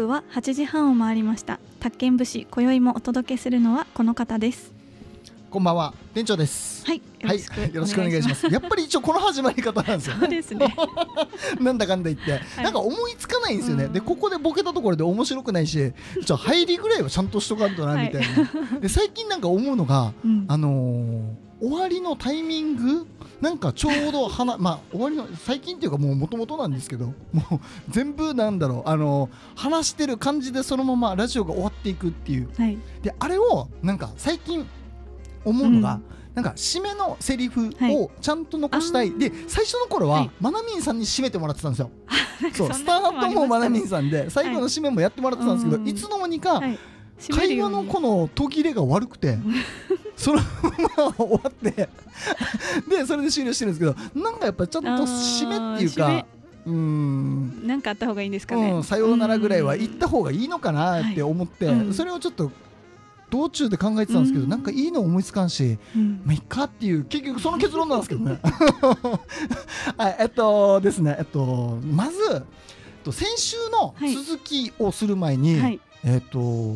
刻は8時半を回りました。宅建武士今宵もお届けするのはこの方です。こんばんは。店長です。はいはいよろしくお願いします。やっぱり一応この始まり方なんですよそうですね。なんだかんだ言って、い。なんか思いつかないんですよね、うん。でここでボケたところで面白くないしじゃあ入りぐらいはちゃんとしとかんとなみたいな、で最近なんか思うのがうん。あのー終わりのタイミング？なんかちょうどはなまあ終わりの最近っていうかもう元々なんですけどもう全部なんだろうあのー話してる感じでそのままラジオが終わっていくっていう。はい。であれをなんか最近思うのが、なんか締めのセリフをちゃんと残したい、はいで最初の頃は、はい。マナミンさんに締めてもらってたんですよ。そうそスタートもマナりましたね。ミンさんで最後の締めもやってもらってたんですけど、うん。いつの間にか、会話のこの途切れが悪くてそのまま終わってでそれで終了してるんですけどなんかやっぱりちゃんと締めっていうかうーん。なんかあった方がいいんですかね、うん、さようならぐらいは言った方がいいのかなって思って、はい。うん。それをちょっと道中で考えてたんですけど、うん。なんかいいの思いつかんし、うん。まあ、いっかっていう結局その結論なんですけどね。はい、えっとですね、えっとまず、えっと、先週のはい。続きをする前に、はい。えっと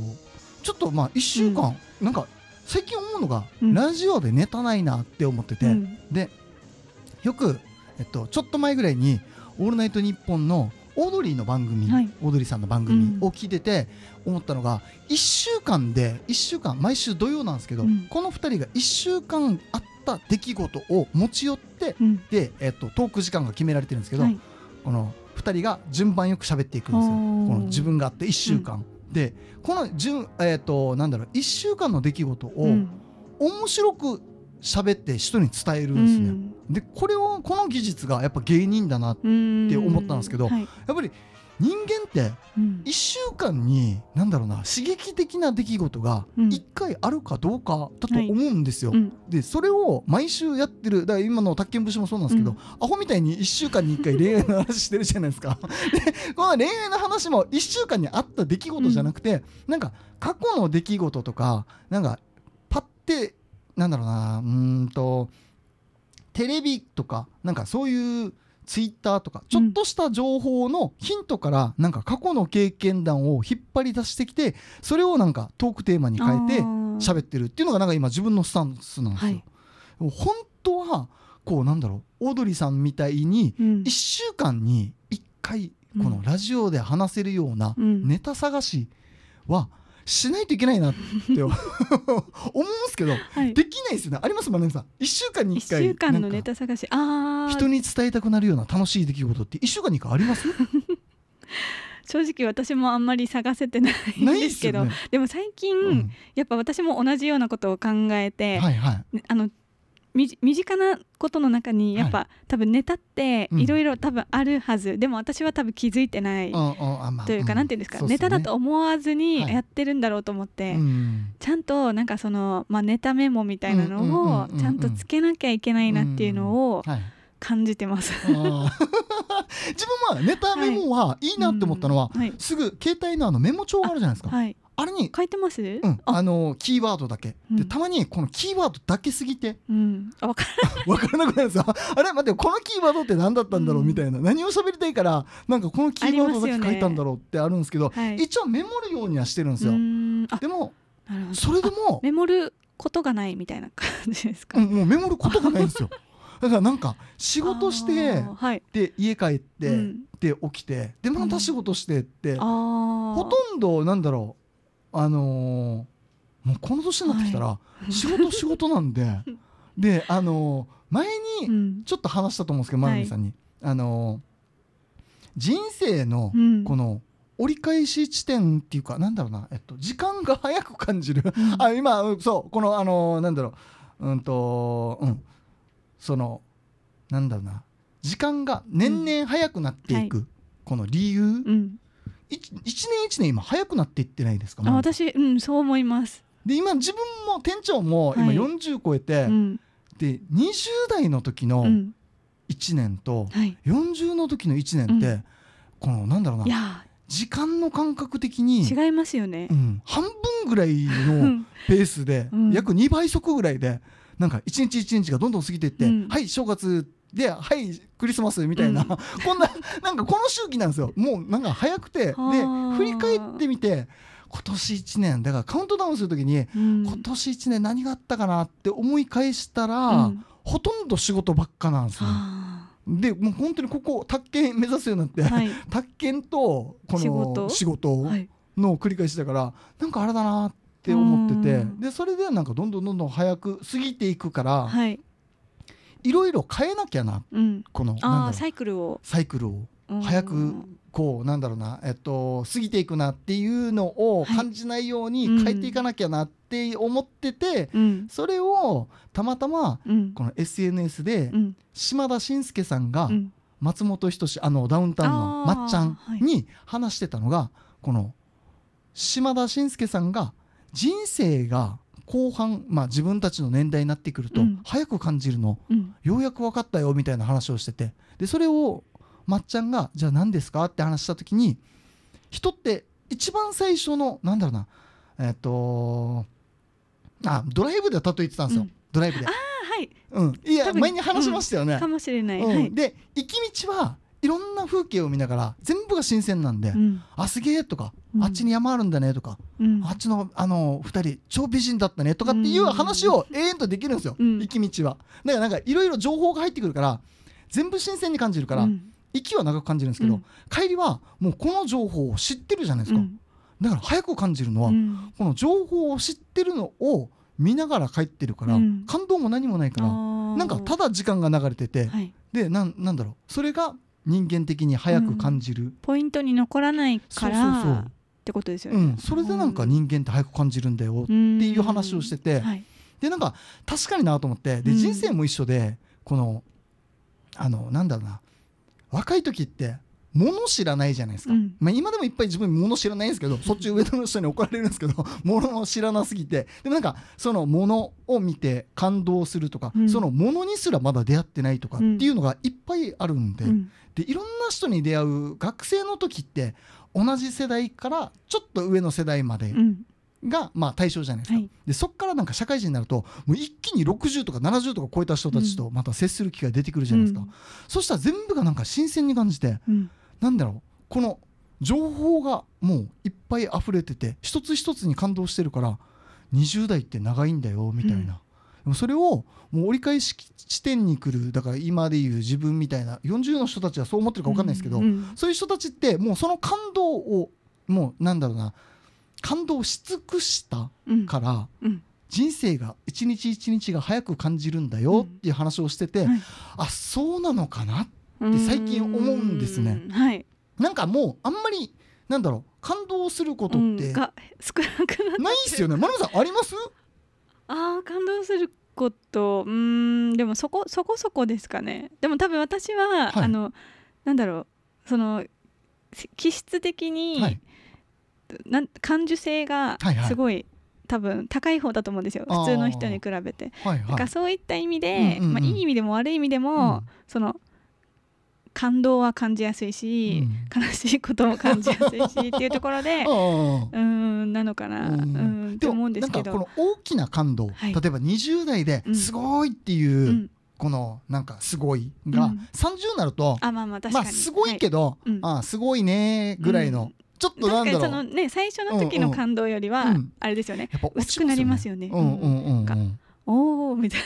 ちょっとまあ1週間、なんか最近思うのが、うん。ラジオでネタないなって思ってて、うん。でよく、えっと、ちょっと前ぐらいに「オールナイトニッポン」のオードリーの番組、はい。オードリーさんの番組を聞いてて思ったのが、1週間で1週間毎週土曜なんですけど、うん。この2人が1週間あった出来事を持ち寄ってうん。で、えっと、トーク時間が決められてるんですけど、はい。この2人が順番よく喋っていくんですよ。この自分があって1週間、でこの順、えっとなんだろう1週間の出来事をうん。面白く喋って人に伝えるんですね。でこれをこの技術がやっぱ芸人だなって思ったんですけどはい。やっぱり人間ってうん。1週間になんだろうな刺激的な出来事がうん。1回あるかどうかだと思うんですよ。うん。でそれを毎週やってるだから今の宅建節もそうなんですけど、うん。アホみたいに1週間に1回恋愛の話してるじゃないですか。でこの恋愛の話も1週間にあった出来事じゃなくて、なんか過去の出来事とかなんかパッてなんだろうなうーんとテレビとかなんかそういうツイッターとかちょっとした情報のヒントからなんか過去の経験談を引っ張り出してきてそれをなんかトークテーマに変えて喋ってるっていうのがなんか今自分のスタンスなんですよ。はい。本当はこうなんだろうオードリーさんみたいにうん。1週間に1回このラジオで話せるようなうん。ネタ探しはしないといけないなって 思うんですけどはい。できないですよね。ありますマネさん。1週間に一1回週間のネタ探し。ああ人に伝えたくなるような楽しい出来事って1週間に1回？あります？正直私もあんまり探せてないんでけどですすよね。でも最近、うん。やっぱ私も同じようなことを考えて、はいはい。あの身近なことの中にやっぱ、多分ネタってうん。いろいろ多分あるはず、でも私は多分気づいてない。というか、んなんていうんですかね。ネタだと思わずにはい。やってるんだろうと思って、うん。ちゃんとなんかその、まあ、ネタメモみたいなのうんうんうんをうんうん。ちゃんとつけなきゃいけないなっていうのをはい。感じてます。自分はネタメモはいいなって思ったのは、うん。はい。すぐ携帯のあのメモ帳があるじゃないですか。あ,、はい、れに、書いてます、うん、あ。あのキーワードだけ、うん。でたまにこのキーワードだけすぎて。うん、あ分か分 からなくなるんですよ。あれ待ってこのキーワードって何だったんだろう？うん。みたいな、何を喋りたいからなんかこのキーワードだけ書いたんだろうってあるんですけどはい。一応メモるようにはしてるんですよ、でもそれでもメモることがないみたいな感じですか、うんもうメモることがないんですよ。だからなんか仕事してはい。で家帰って、うん。で起きてでまた仕事してって、ほとんどなんだろうあのーもうこの年になってきたら、仕事仕事なんで であのー前にうん。ちょっと話したと思うんですけど、はいマナミさんに。あのー人生のうん。この折り返し地点っていうかなんだろうな、えっと、時間が早く感じる。うん。あ今うんそうこのあのーなんだろう。うんとうん。そのなんだろうな。時間が年々早くなっていく、この理由、うん、一一年一年今早くなっていってないですか、あ私、うん、そう思います、で今自分も店長も今はい。40超えて、うん。で20代の時のうん。1年と、はい、40の時の1年って、うこのなんだろうな時間の感覚的に、違いますよね。う、ん、半分ぐらいのうん。ペースで、うん。約2倍速ぐらいでなんか一日一日がどんどん過ぎていって、うん。はい正月ではいクリスマスみたいな、うん。こんななんかこの周期なんですよ。もうなんか早くて。ではあ。振り返ってみて今年1年だからカウントダウンする時に、うん。今年1年何があったかなって思い返したら、うん。ほとんど仕事ばっかなんですよ。はでもう本当にここ宅建目指すようになって、あはい。宅建とこの仕事？の繰り返しだからなんかあれだなって思ってて。うん。でそれでなんかどんどんどんどん早く過ぎていくから、はいいろいろ変えなきゃなうん。このサイクルを。サイクルを。うん。早くこうなんだろうな、えっと、過ぎていくなっていうのをはい。感じないようにうん。変えていかなきゃなって思ってて、うん。それをたまたまうん。この SNS でうん。島田紳介さんがうん。松本人志あのダウンタウンのまっちゃんはい。に話してたのがこの島田紳介さんが人生が後半、まあ、自分たちの年代になってくるとうん。早く感じるの。うん。ようやく分かったよみたいな話をしてて。でそれをまっちゃんがじゃあ何ですか？って話した時に人って一番最初のなんだろうな。えっとあドライブで例えてたんですよ、うん。ドライブで。あ、はい。うん、いや前に話しましたよね、かもしれない、うん。はい、で行き道はいろんな風景を見ながら全部が新鮮なんで、うん。あすげえとか、うん。あっちに山あるんだねとか、うん。あっちのあの2人超美人だったねとかっていう話を永遠とできるんですよ、うん。行き道は。だからなんかいろいろ情報が入ってくるから全部新鮮に感じるから、うん。行きは長く感じるんですけど、うん。帰りはもうこの情報を知ってるじゃないですか、うん。だから早く感じるのは、うん。この情報を知ってるのを見ながら帰ってるから、うん。感動も何もないからなんかただ時間が流れてて、はい、でなんなんだろう。それが人間的に早く感じる、ポイントに残らないからそうそうそう。ってことですよね、うん、それでなんか人間って早く感じるんだよっていう話をしてて、はい。でなんか確かになと思って。でうん。人生も一緒でこのあのなんだろうな。若い時って物知らないじゃないですか、うん。まあ、今でもいっぱい自分物知らないんですけど そっち上の人に怒られるんですけど 物を知らなすぎて。でもなんかその物を見て感動するとか、うん。その物にすらまだ出会ってないとかっていうのがいっぱいあるんで,、うん。でいろんな人に出会う学生の時って同じ世代からちょっと上の世代までうん。が、まあ、対象じゃないですか、はい。でそこからなんか社会人になるともう一気に60とか70とか超えた人たちとまた接する機会出てくるじゃないですか、うんそしたら全部がなんか新鮮に感じてうんなんだろう。この情報がもういっぱい溢れてて一つ一つに感動してるから20代って長いんだよみたいな、うん。でもそれをもう折り返し地点に来るだから今でいう自分みたいな40の人たちはそう思ってるか分かんないですけど、うんそういう人たちってもうその感動をもうなんだろうな感動し尽くしたうんからうん。人生が一日一日が早く感じるんだよっていう話をしてて、はい。あそうなのかなって最近思うんですね。はい。なんかもうあんまりなんだろう感動することってうん。が少なくなないっすよね。マルさんあります？ああ感動すること。うーん。でもそこそこそこですかね。でも多分私は、はい。あのなんだろうそのし気質的に、はい。なん感受性がはいはい。すごい、多分高い方だと思うんですよ。普通の人に比べて。はいだからはい。そういった意味で、うんうんうん。まあ、いい意味でも悪い意味でも、その感動は感じやすいし、悲しいことも感じやすいし っていうところで うーんなのかな、ううんん、って思うんですけど。なんかこの大きな感動、はい。例えば20代でうん。すごいっていう、うん。このなんかすごいが、うん。30になるとあまあまあ確かに、まあすごいけど、はい。うん。あすごいねぐらいの、ちょっとなんだろう。確かにそのね最初の時の感動よりは、うん。うんあれですよね。やっぱ落薄くなりますよね。うんうんうんうん、がおおみたい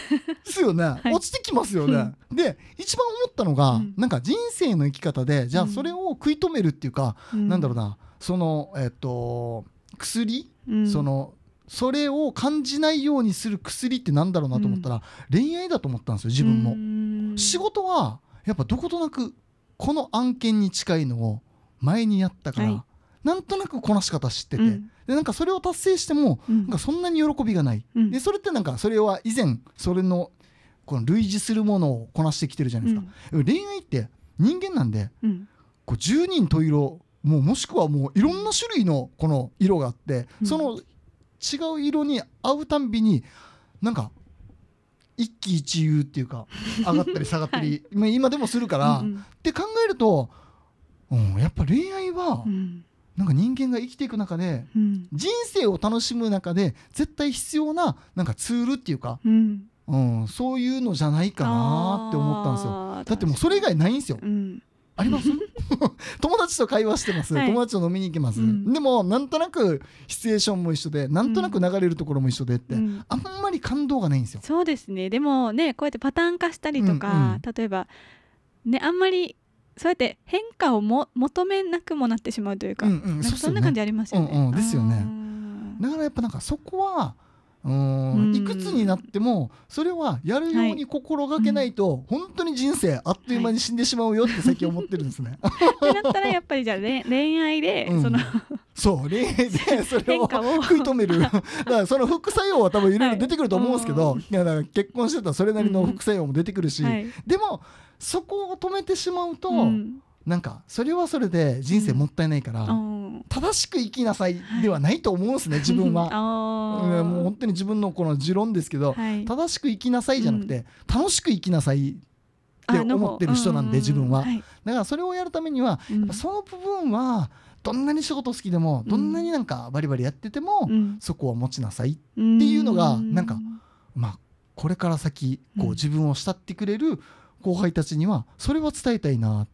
ですよね、い。落ちてきますよね、で一番思ったのが、うん。なんか人生の生き方でじゃあうん。それを食い止めるっていうか、な、なんだろうな。そのえっと薬、うん。そのそれを感じないようにする薬ってなんだろうなと思ったら、恋愛だと思ったんですよ自分も、も仕事はやっぱどことなくこの案件に近いのを前にやったから、はい。なんとなくこなし方知ってて、うんでなんかそれを達成してもうん。なんかそんなに喜びがない、うん。でそれってなんかそれは以前それのこの類似するものをこなしてきてるじゃないですか、恋愛って人間なんでうん。こう10人十色もうもしくはもういろんな種類のこの色があって、うん。その違う色に合うたんびになんか一喜一憂っていうか上がったり下がったり、まあ今でもするから、うん。って考えると、うん、やっぱ恋愛はうんなんか人間が生きていく中でうん。人生を楽しむ中で絶対必要ななんかツールっていうかうん。うん、そういうのじゃないかなって思ったんですよ。だってもうそれ以外ないんですよ。うん。あります？友達と会話してます、はい。友達と飲みに行きます、うん。でもなんとなくシチュエーションも一緒でなんとなく流れるところも一緒でって、うん。あんまり感動がないんですよ。そうですね。でもねこうやってパターン化したりとか、例えばねあんまりそうやって変化をも求めなくもなってしまうというか,、うんうんなんそんな感じありますよね。うんうんですよね。だからやっぱなんかそこはうんん。いくつになってもそれはやるように心がけないと本当に人生あっという間に死んでしまうよって最近思ってるんですね。ってなったらやっぱりじゃあ恋 恋愛で、うん。そのそう恋愛でそれを 食い止める。だからその副作用は多分いろいろ出てくると思うんですけど、は いいやだから結婚してたらそれなりの副作用も出てくるし、はい。でもそこを止めてしまうと、うん。なんかそれはそれで人生もったいないから、うん。正しく生きなさいではないと思うんですね、自分は。んもう本当に自分のこの持論ですけど、はい。正しく生きなさいじゃなくて、楽しく生きなさいって思ってる人なんで自分は、い。だからそれをやるためには、うん。その部分はどんなに仕事好きでもうん。どんなになんかバリバリやってても、うん。そこは持ちなさいっていうのがなんかまあこれから先こううん。自分を慕ってくれる後輩たちにはそれは伝えたいなっ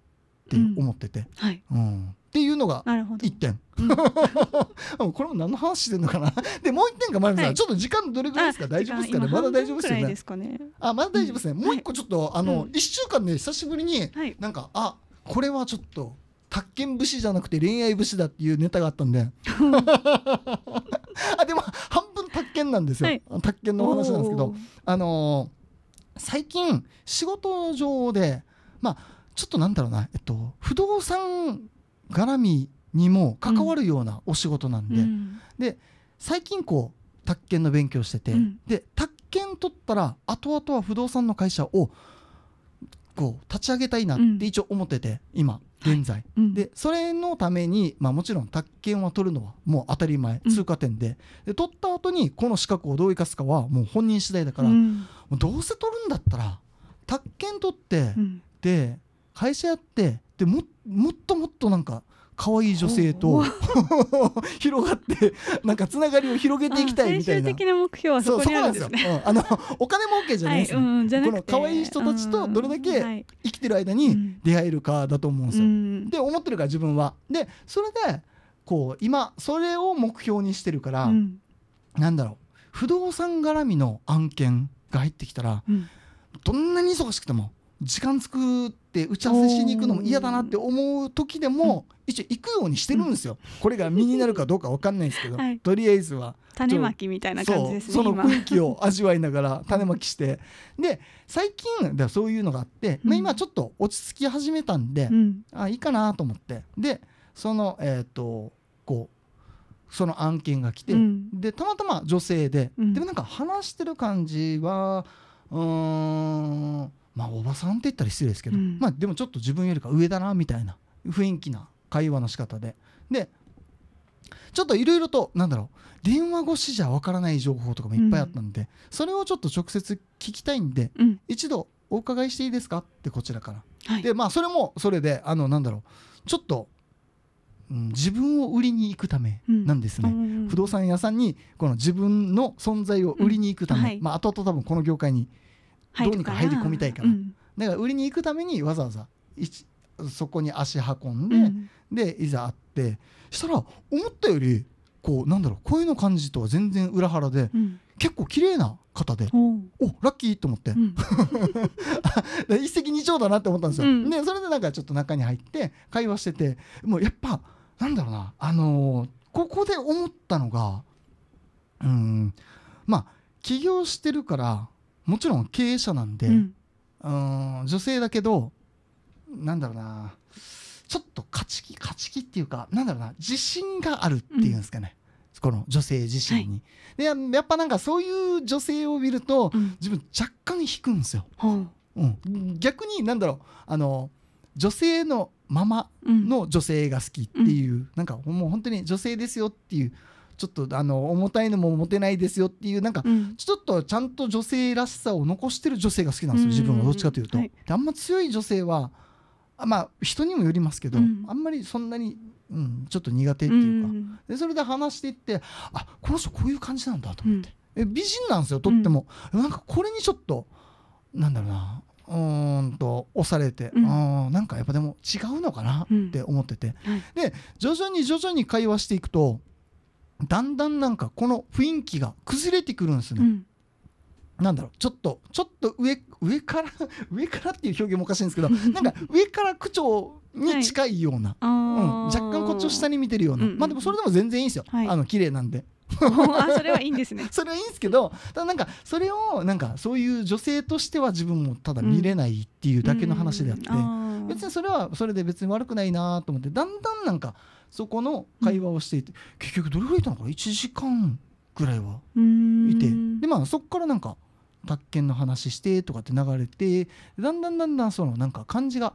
て思ってて、はい。うん。っていうのがなるほど。1点、うん。うんこれも何の話してんのかな？でもう1点がまるさん、はい。ちょっと時間どれぐらいですか？あ大丈夫ですか？ねまだ大丈夫ですよね。ね。あまだ大丈夫ですね、うん。もう一個ちょっとあの、うん。1週間で久しぶりにはい。なんかあこれはちょっと宅建節じゃなくて恋愛節だっていうネタがあったんで。あでも半分宅建なんですよ、はい。宅建のお話なんですけどあのー最近仕事上でまあちょっとなんだろうな、えっと、不動産絡みにも関わるようなお仕事なんで、うん。最近こう宅建の勉強してて、うん。で宅建取ったら後々は不動産の会社をこう立ち上げたいなって一応思ってて、今現在、うん。でそれのために、まあ、もちろん宅建は取るのはもう当たり前うん。通過点で,、で取った後にこの資格をどう生かすかはもう本人次第だから、もうん。うどうせ取るんだったら宅建取って、うん。で会社やってでももっともっとなんか可愛い女性おと 広がってなんかつながりを広げていきたいみたいな。最終的な目標はそこにあるんですね。そうそこなんですよ、うん。あのお金儲けじゃないですよ、うん、じゃなくて。この可愛い人たちとどれだけうんはい。生きてる間にうん。出会えるかだと思うんですよ、うん。で思ってるから自分は。でそれでこう今それを目標にしてるから、うん。なんだろう。不動産絡みの案件が入ってきたらうん。どんなに忙しくても時間作って打ち合わせしに行くのも嫌だなって思う時でも、一応行くようにしてるんですよ、これが身になるかどうか分かんないですけど、はい。とりあえずは。種まきみたいな感じですね。その今。雰囲気を味わいながら種まきして。で最近だからそういうのがあって、まあ、うん今ちょっと落ち着き始めたんで、うん。あいいかなと思って。でそのえっ、とこうその案件が来て、うん。でたまたま女性で、うん。でもなんか話してる感じはうーんまあおばさんって言ったら失礼ですけど、うん。まあでもちょっと自分よりか上だなみたいな雰囲気な会話の仕方で。でちょっといろいろとなんだろう電話越しじゃわからない情報とかもいっぱいあったんで、それをちょっと直接聞きたいんでうん。一度お伺いしていいですか？ってこちらから。はい。でまあそれもそれであのなんだろうちょっと、うん、自分を売りに行くためなんですね。うん。不動産屋さんにこの自分の存在を売りに行くため、うん。はい。まあ後々多分この業界にどうにか入り込みたいから。うん。だから売りに行くためにわざわざ一そこに足運んで、うん。でいざ会ってしたら思ったよりこうなんだろう声の感じとは全然裏腹でうん。結構綺麗な方でおラッキーと思って、うん。で一石二鳥だなって思ったんですよ、うん。でそれでなんかちょっと中に入って会話しててもうやっぱなんだろうなあのーここで思ったのがうんまあ起業してるからもちろん経営者なんで、うん。うん女性だけどなんだろうなちょっと勝ち気勝ち気っていうかなんだろうな自信があるっていうんですかね、この女性自身に、でやっぱなんかそういう女性を見るとうん。自分若干引くんですよ、ほう。うん、逆になんだろうあの女性のママうん。の女性が好きっていう、なんかもう本当に女性ですよっていうちょっとあの重たいのも持てないですよっていうなんかうん。ちょっとちゃんと女性らしさを残してる女性が好きなんですよ、自分はどっちかというと。はい。であんま強い女性はあまあ人にもよりますけど、うん。あんまりそんなに、うん、ちょっと苦手ってういうか、ん。でそれで話していってあこの人こういう感じなんだと思って、え美人なんですよとっても、なんかこれにちょっとなんだろうなうーんと押されて、うん。なんかやっぱでも違うのかなって思ってて、はい。で徐々に徐々に会話していくとだんだんなんかこの雰囲気が崩れてくるんですね、うん。なんだろう。ちょっとちょっと上上から 上からっていう表現もおかしいんですけど なんか上から口調に近いような、あうん、ー。若干こっちを下に見てるような、うんうんまあでもそれでも全然いいんですよ、はい。あの綺麗なんで。あそれはいいんですね。それはいいんですけどただなんかそれをなんかそういう女性としては自分もただ見れないっていうだけの話であって、うん別にそれはそれで別に悪くないなと思ってだんだんなんかそこの会話をしていて、結局どれぐらいいたのかな？1時間ぐらいはうん。いて、でまあそこからなんか宅建の話してとかって流れてだんだんだんだんそのなんか感じが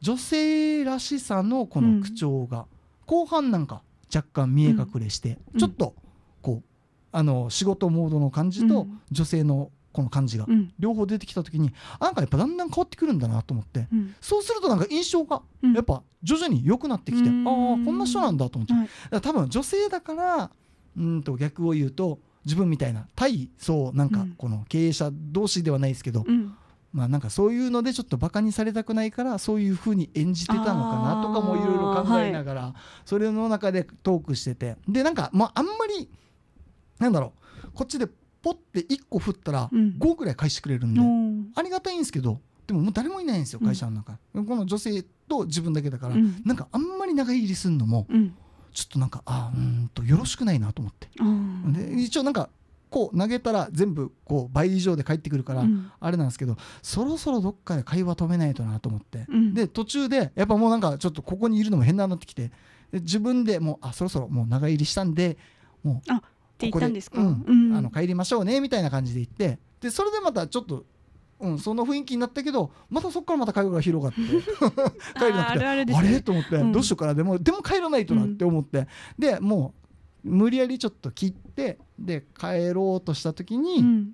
女性らしさのこの口調が、後半なんか若干見え隠れして、うん。ちょっとこうあの仕事モードの感じとうん。女性のこの感じが。うん。両方出てきた時にあなんかやっぱだんだん変わってくるんだなと思って。うん。そうするとなんか印象がうん。やっぱ徐々に良くなってきて、うん。ああこんな人なんだと思って、はい。多分女性だからうんと逆を言うと自分みたいな対そうなんかうん。この経営者同士ではないですけど、うん。まあなんかそういうのでちょっとバカにされたくないからそういう風に演じてたのかなとかもいろいろ考えながら、それの中でトークしてて。でなんかまああんまりなんだろうこっちでポッて1個振ったらうん。5ぐらい返してくれるんで、おー。ありがたいんですけどでももう誰もいないんですようん。会社の中、この女性と自分だけだから、うん。なんかあんまり長入りするのもうん。ちょっとなんかあーうーんとよろしくないなと思って。で一応なんかこう投げたら全部こう倍以上で返ってくるから、うん。あれなんですけどそろそろどっかで会話止めないとなと思って、うん。で途中でやっぱもうなんかちょっとここにいるのも変なになってきてで自分でもうあそろそろもう長入りしたんでもうって言ったんですか？ここうん。あの帰りましょうねみたいな感じで言ってでそれでまたちょっと、うん、その雰囲気になったけどまたそこからまた会話が広がって 帰れなくて。あーあるあるですね。れ？と思って、うん。どうしようかな？でもでも帰らないとなって思って、でもう無理やりちょっと切ってで帰ろうとした時に、うん。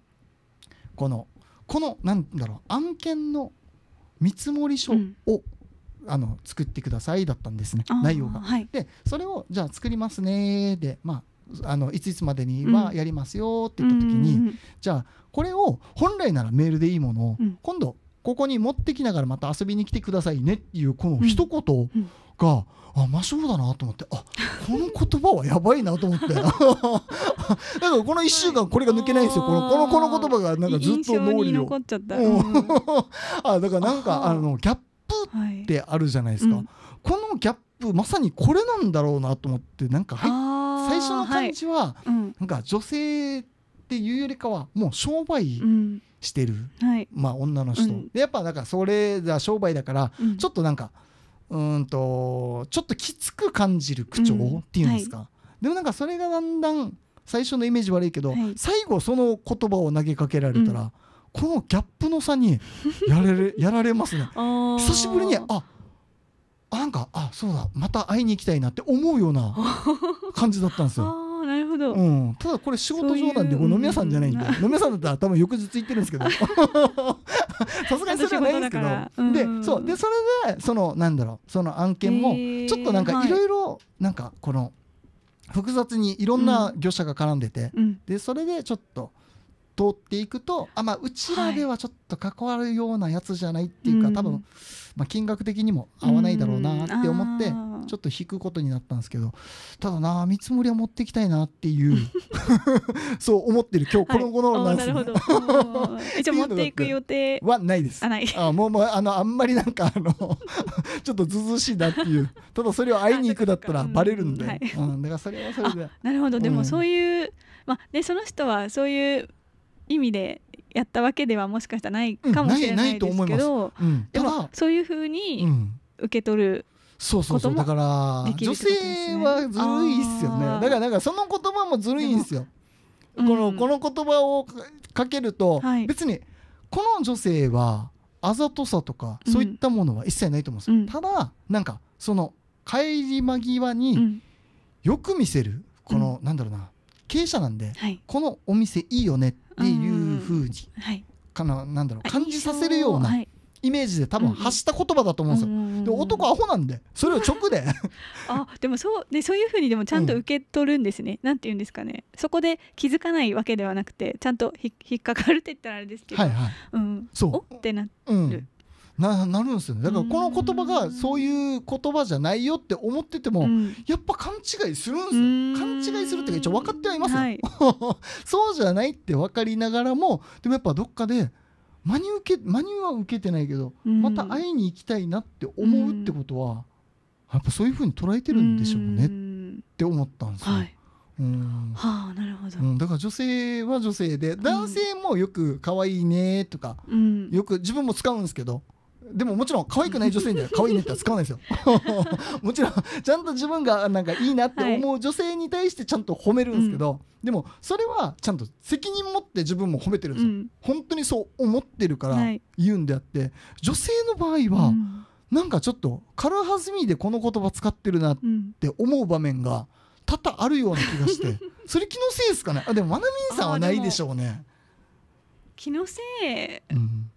このこのなんだろう案件の見積書を、うん。あの作ってくださいだったんですね内容が。はい。でそれをじゃあ作りますねでまああのいついつまでにはやりますよって言った時に、うんじゃあこれを本来ならメールでいいものを、うん。今度ここに持ってきながらまた遊びに来てくださいねっていうこの一言うん。が、あ魔性だなと思ってあこの言葉はやばいなと思って。だからこの1週間これが抜けないんですよ。このこのこの言葉がなんかずっと脳裏を。残っちゃった、うん。う んあだからなんかあのギャップはいってあるじゃないですか、うん。このギャップまさにこれなんだろうなと思ってなんか入っ最初の感じは、なんか女性っていうよりかはもう商売うん。してる、はい。まあ女の人、うん。でやっぱだからそれが商売だからうん。ちょっとなんかうーんとちょっときつく感じる口調っていうんですか、でもなんかそれがだんだん最初のイメージ悪いけど、はい。最後その言葉を投げかけられたら、うん。このギャップの差にやられやられますね。久しぶりにああなんかあそうだまた会いに行きたいなって思うような 感じだったんですよ。あーなるほど、うん、ただこれ仕事上なんでそういうこれ飲み屋さんじゃないんで、うん。飲み屋さんだったら多分翌日行ってるんですけど。さすがにそれはないんですけちゃんと仕事だから。うん。ど、でそう。でそれでそのなんだろうその案件もちょっとなんかい。ろいろなんかこの複雑にいろんな業者が絡んでて、うん。でそれでちょっと通っていくとあまあうちらではちょっと関わるようなやつじゃないっていうか、うん。多分、まあ、金額的にも合わないだろうなって思って、ちょっと引くことになったんですけどただな見積もりは持ってきたいなっていう そう思ってる今日この頃なんですね、はいあーなるほど。うん一応持っていく予定はないです。あない。あもうもうあのあんまりなんかあの ちょっとずうずうしいなっていう。ただそれを会いに行くだったらバレるんで、うんはい。うん、だからそれはそれで。なるほど。でうん。もそういう、まあねその人はそういう意味でやったわけではもしかしたらないかもしれうんないですけど、うん、でもそういうふううにん、受け取る、そうそうそうこともだから女性はずるいっすよね。だからなんかその言葉もずるいんですよ。この,、うん。この言葉をかかけると、はい。別にこの女性はあざとさとかうん。そういったものは一切ないと思うんですよ、うん。ただなんかその帰り間際うにん。よく見せるこの、なんだろうな経営者なんではい。このお店いいよねっていうふうにはい。かななんだろうあ感じさせるようなイメージで多分発した言葉だと思うんですよ。うんで男アホなんでそれを直で。あでもそう,、ね、そういうふうにでもちゃんと受け取るんですね、なんて言うんですかね。そこで気づかないわけではなくてちゃんとひ引っかかるって言ったらあれですけど、はいはい。うん、そう。おってなうん。るななるんですよね。だからこの言葉がそういう言葉じゃないよって思ってても、うん。やっぱ勘違いするんですよ。うん。勘違いするっていうか一応分かってはいますよ、はい。そうじゃないって分かりながらもでもやっぱどっかで真に受け真には受けてないけど、うん。また会いに行きたいなって思うってことは、やっぱそういうふうに捉えてるんでしょうねっんて思ったんですよ。はい。うん。はあなるほど、うん、だから女性は女性で男性もよく可愛いねとかうん。よく自分も使うんですけどでももちろん可愛くない女性には可愛いねっては使わないですよ。もちろんちゃんと自分がなんかいいなって思う女性に対してちゃんと褒めるんですけど、でもそれはちゃんと責任持って自分も褒めてるんですよ、うん。本当にそう思ってるからはい。言うんであって、女性の場合はうん。なんかちょっと軽はずみでこの言葉使ってるなっうんて思う場面が多々あるような気がして それ気のせいですかね？あでもまなみんさんはないでしょうね。気のせいうん。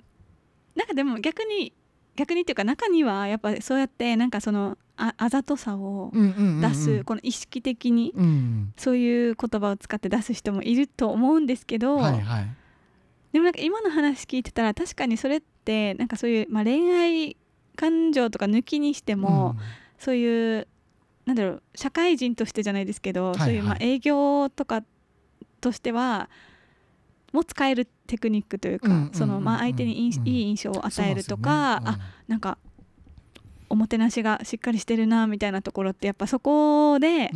なんかでも逆に逆にっていうか中にはやっぱそうやってなんかそのああざとさをうんうんうんうん。出す、この意識的にうん。そういう言葉を使って出す人もいると思うんですけど、はいはい。でもなんか今の話聞いてたら確かにそれってなんかそういう、まあ、恋愛感情とか抜きにしても、そういうなんだろう社会人としてじゃないですけど、はいはい。そういうまあ営業とかとしてはも使えるテクニックというか、相手にいい,、印象をうん与えるとか、ね。あなんかおもてなしがしっかりしてるなみたいなところってやっぱそこで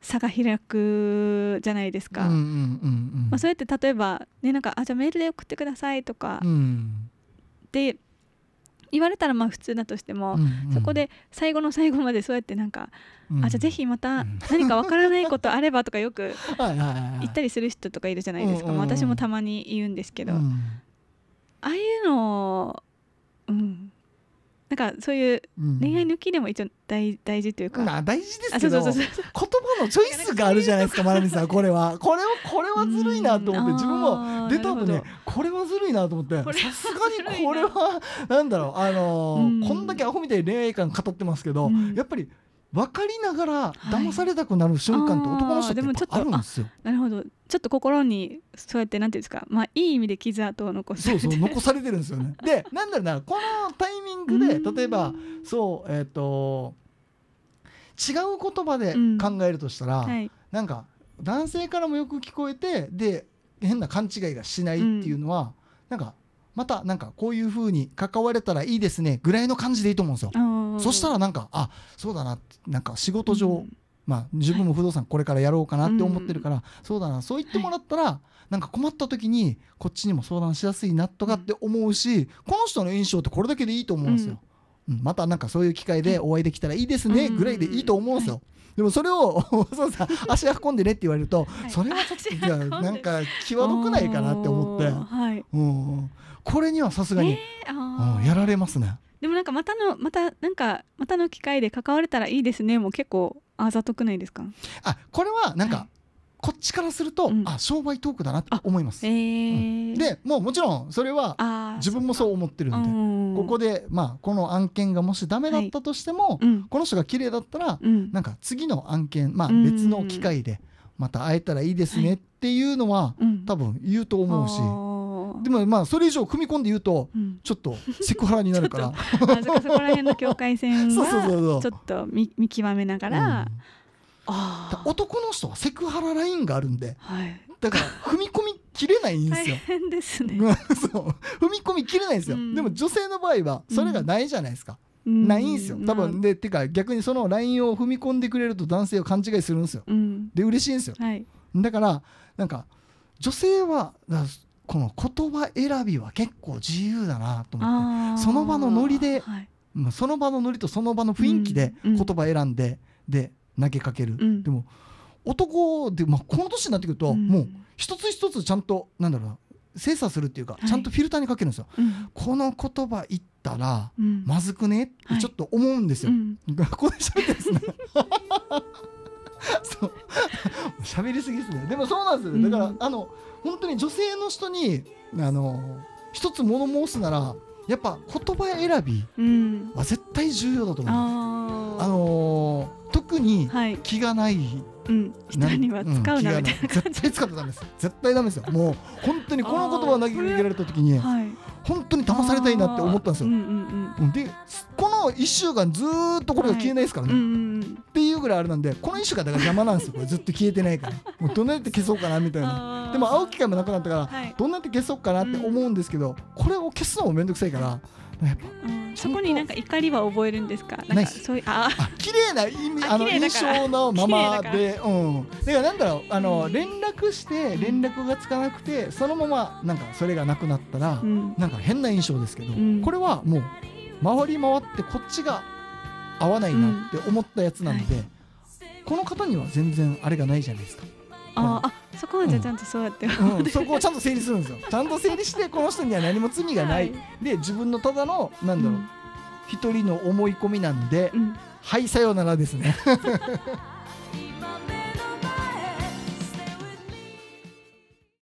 差が開くじゃないですか。そうやって例えば、ね、なんかあじゃあメールで送ってくださいとかうん。って言われたらまあ普通だとしても、うんうん。そこで最後の最後までそうやってなんか、うん。あじゃあぜひまたうん。何かわからないことあればとかよく 言ったりする人とかいるじゃないですか、私もたまに言うんですけど、あうん。あいうのうんなんかそういううん恋愛抜きでも一応大大事というか、まあ大事ですあけど言葉のチョイスがあるじゃないですかまなみさんこれは。これをこれはずるいなと思ってうん。自分も出た後にあーなるこれはずるいなと思ってさすがにこれはなんだろうあのーうん。こんだけアホみたいに恋愛観語ってますけどうん。やっぱり分かりながらはい。騙されたくなる瞬間って男の人ってあるんですよ。なるほど。ちょっと心にそうやってなんていうんですか。まあいい意味で傷跡を残す。そうそう残されてるんですよね。でなんだろうなこのタイミングで うん。例えばそうえっ、と違う言葉でうん。考えるとしたら、はい。なんか男性からもよく聞こえてで変な勘違いがしないっていうのは、なんかまたなんかこういう風に関われたらいいですねぐらいの感じでいいと思うんですよ。そしたらなんかあそうだななんか仕事上、うん。まあ、自分も不動産これからやろうかなって思ってるから、そうだなそう言ってもらったら、なんか困った時にこっちにも相談しやすいなとかって思うし、この人の印象ってこれだけでいいと思うんですよ。うん。またなんかそういう機会でお会いできたらいいですねうん。ぐらいでいいと思うんですよ。でもそれを そうさ足運んでねって言われると、い。それはちょっといやなんか際どくないかなって思って。うん、これにはさすがに、やられますね。でもなんかまたのまたなんかまたの機会で関われたらいいですねもう結構あざとくないですか？あこれはなんか、はい。こっちからすると、うん。あ商売トークだなって思います。えー、でもうもちろんそれは自分もそう思ってるんで、うんここでまあこの案件がもしダメだったとしても、うん。この人が綺麗だったら、うん。なんか次の案件まあうん。別の機会でまた会えたらいいですねっていうのはうん。多分言うと思うし、でもまあそれ以上踏み込んで言うとうん。ちょっとセクハラになるから。あそこら辺の境界線はちょっと見見極めながら、男の人はセクハララインがあるんで。はい。だから踏み込みきれないんです大よ。変ですね。う んそう。踏み込みきれないんですよ、うん。でも女性の場合はそれがないじゃないですか、うん。ないんですよ。多分まあでてか逆にそのラインを踏み込んでくれると男性を勘違いするんですよ。うん。で嬉しいんですよ。はい。だからなんか女性はこの言葉選びは結構自由だなと思ってその場のノリではい。まあその場のノリとその場の雰囲気でうんうん。言葉選んで、で投げかける、うん。でも男で、まあ、この年になってくると、うん。もう一つ一つちゃんとなんだろうな精査するっていうか、い。ちゃんとフィルターにかけるんですよ。うん。この言葉言ったらうん。まずくねってちょっと思うんですよ、うん。学校で喋ってですね。そう。喋りすぎですね。でもそうなんですよね。だから、うん。あの本当に女性の人にあの一つ物申すならやっぱ言葉選びうん。は絶対重要だと思う。あー。あのー特にはい。気がないうん人には使うなみたいな絶対使ってダメです。絶対ダメですよ。もう本当にこの言葉を投げかけられた時にはい。本当に騙されたいなって思ったんですよ。うんうんうんでこの1週間ずーっとこれが消えないですからね、うんうんうん。っていうぐらいあれなんでこの1週間だから邪魔なんですよ。これずっと消えてないから。もうどんなやって消そうかなみたいな。でも会う機会もなくなったからはい。どんなやって消そうかなって思うんですけど、これを消すのもめんどくさいからやっぱ。うん。そこになんか怒りは覚えるんですか？なんかそういうあ。あ綺麗な意味ああの印象のまま綺でうん。だからなんだろうあのうん。連絡して連絡がつかなくてそのままなんかそれがなくなったら、うん。なんか変な印象ですけど、うん。これはもう回り回ってこっちが合わないなって思ったやつなので、この方には全然あれがないじゃないですか、あーあそこはじゃあちゃんとそうやって。うん、そこをちゃんと整理するんですよ。ちゃんと整理してこの人には何も罪がない、はで自分のただのなんだろう一人の思い込みなんで、うん。はいさようならですね